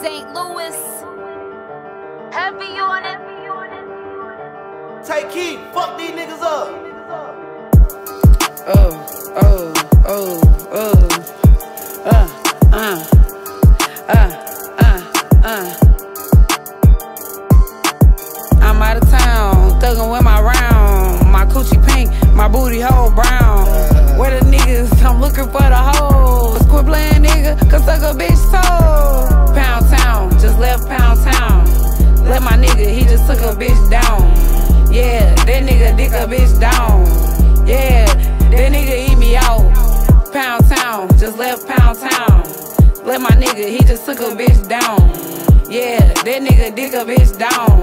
St. Louis. Heavy on it. Tay Keith, fuck these niggas up. Oh, oh, oh, oh. Just left pound town. Let my nigga, he just took a bitch down. Yeah, that nigga dick a bitch down.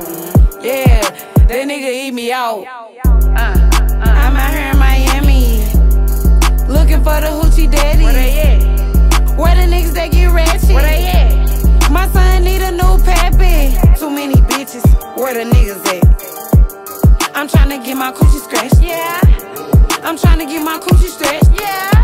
Yeah, that nigga eat me out. Uh, uh, I'm out here in Miami, looking for the hoochie daddy. Where they at? Where the niggas that get ratchet? Where they at? My son need a new pappy. Too many bitches. Where the niggas at? I'm tryna get my coochie scratched. Yeah, I'm tryna get my coochie stretched. yeah,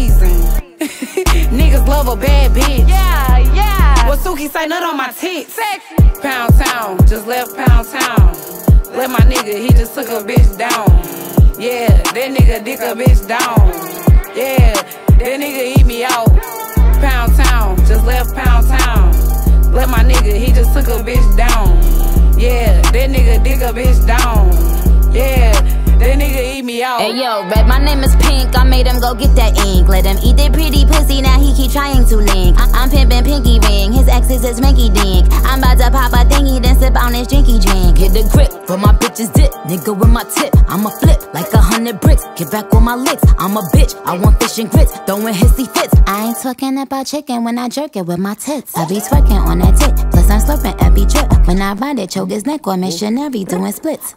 reason. Niggas love a bad bitch. Yeah, yeah. What Suki say, nut on my tits. Sexy. Pound town, just left pound town. Let my nigga, he just took a bitch down. Yeah, that nigga dick a bitch down. Yeah, that nigga eat me out. Pound town, just left pound town. Let my nigga, he just took a bitch down. Yeah, that nigga dick a bitch down. Yeah, nigga out. Hey yo, Red, my name is Pink. I made him go get that ink. Let him eat that pretty pussy. Now he keep trying to link. I- I'm pimping Pinky Ring. His ex is his Minky Dink. I'm about to pop a thingy, then sip on his drinky drink. Hit the grip for my bitches dip. Nigga with my tip. I'ma flip like a hundred bricks. Get back with my licks. I'm a bitch. I want fish and grits. Throwing hissy fits. I ain't talking about chicken when I jerk it with my tits. I be twerking on that tit. Plus I'm slurping every drip. When I ride it, choke his neck or missionary doing splits.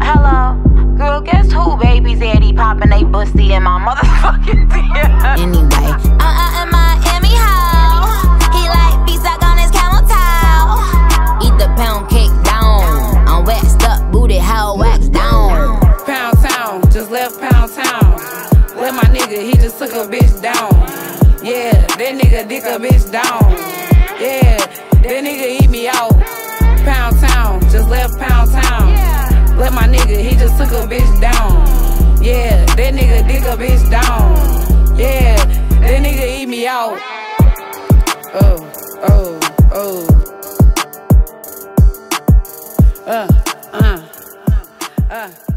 Hello. Girl, guess who baby daddy popping they pussy in my motherfucking DM? Anyway, Uh uh in Miami how? He like be stuck on his camel toe. Eat the pound cake down. I'm waxed up, booty how wax down. Pound town, just left pound town. Let my nigga, he just took a bitch down. Yeah, that nigga dick a bitch down. Yeah, that nigga eat me out. Pound town, just left pound town. Let my nigga, he just took a bitch down. Yeah, that nigga dick a bitch down. Yeah, that nigga eat me out. Oh, oh, oh. Uh, uh, uh.